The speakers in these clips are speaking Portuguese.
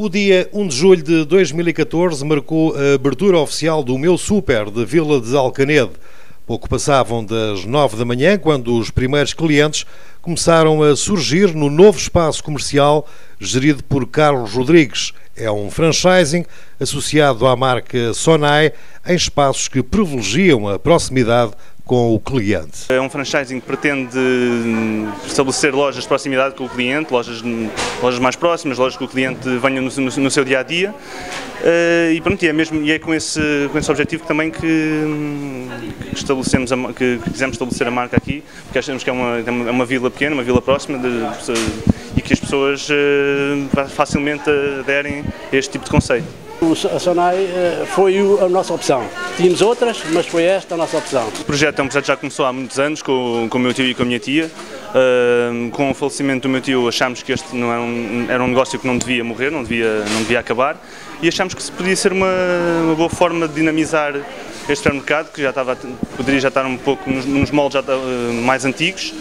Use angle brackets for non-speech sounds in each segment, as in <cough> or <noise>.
O dia 1 de julho de 2014 marcou a abertura oficial do Meu Super de Vila de Alcanede. Pouco passavam das 9 da manhã quando os primeiros clientes começaram a surgir no novo espaço comercial gerido por Carlos Rodrigues. É um franchising associado à marca Sonai em espaços que privilegiam a proximidade com o cliente. É um franchising que pretende estabelecer lojas de proximidade com o cliente, lojas, lojas mais próximas, lojas que o cliente venha no, no, no seu dia a dia. Uh, e pronto, e é, mesmo, e é com, esse, com esse objetivo também que, que estabelecemos a, que, que quisemos estabelecer a marca aqui, porque achamos que é uma, é uma vila pequena, uma vila próxima de, e que as pessoas uh, facilmente aderem a este tipo de conceito. A Sonai eh, foi a nossa opção. Tínhamos outras, mas foi esta a nossa opção. O projeto é um projeto que já começou há muitos anos com, com o meu tio e com a minha tia. Uh, com o falecimento do meu tio achámos que este não era, um, era um negócio que não devia morrer, não devia, não devia acabar e achámos que podia ser uma, uma boa forma de dinamizar este supermercado que já estava, poderia já estar um pouco nos, nos moldes já, uh, mais antigos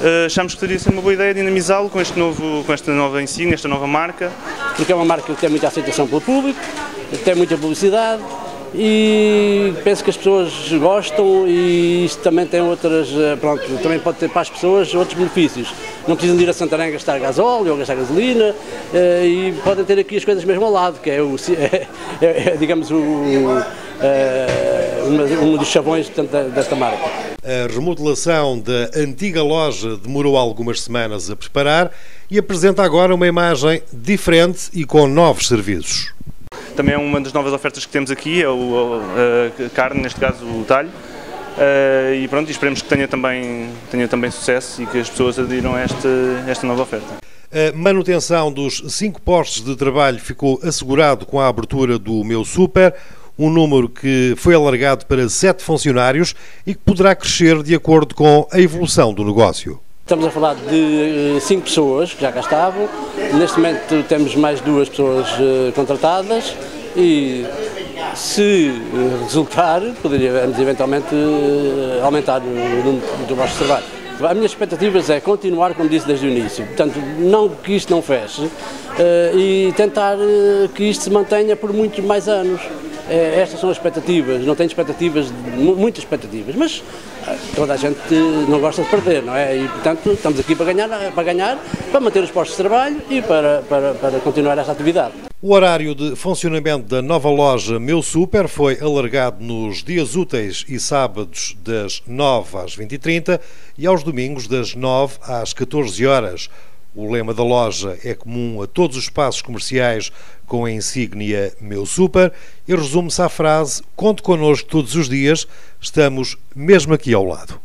Uh, achamos que teria ser uma boa ideia dinamizá-lo com, este novo, com esta nova insígnia, esta nova marca. Porque é uma marca que tem muita aceitação pelo público, tem muita publicidade e penso que as pessoas gostam e isto também tem outras, eh, pronto, também pode ter para as pessoas outros benefícios. Não precisam de ir a Santarém gastar gasóleo ou gastar gasolina uh, e podem ter aqui as coisas mesmo ao lado, que é, o, <laughs> é, é, é digamos, o, uh, um dos chavões portanto, desta marca. A remodelação da antiga loja demorou algumas semanas a preparar e apresenta agora uma imagem diferente e com novos serviços. Também é uma das novas ofertas que temos aqui, é o, a carne, neste caso o talho. Uh, e pronto, esperemos que tenha também, tenha também sucesso e que as pessoas adiram a esta, esta nova oferta. A manutenção dos cinco postos de trabalho ficou assegurado com a abertura do Meu Super um número que foi alargado para sete funcionários e que poderá crescer de acordo com a evolução do negócio. Estamos a falar de eh, cinco pessoas que já cá estavam. Neste momento temos mais duas pessoas eh, contratadas e se eh, resultar, poderíamos eventualmente aumentar o número do nosso trabalho. A minha expectativa é continuar, como disse desde o início, portanto, não que isto não feche e tentar que isto se mantenha por muitos mais anos. É, estas são as expectativas, não tenho expectativas, muitas expectativas, mas ah, toda a gente não gosta de perder, não é? E portanto estamos aqui para ganhar, para, ganhar, para manter os postos de trabalho e para, para, para continuar esta atividade. O horário de funcionamento da nova loja Meu Super foi alargado nos dias úteis e sábados das 9 às 20h30 e aos domingos das 9 às 14 horas. O lema da loja é comum a todos os espaços comerciais com a insígnia Meu Super e resume-se à frase: Conte connosco todos os dias, estamos mesmo aqui ao lado.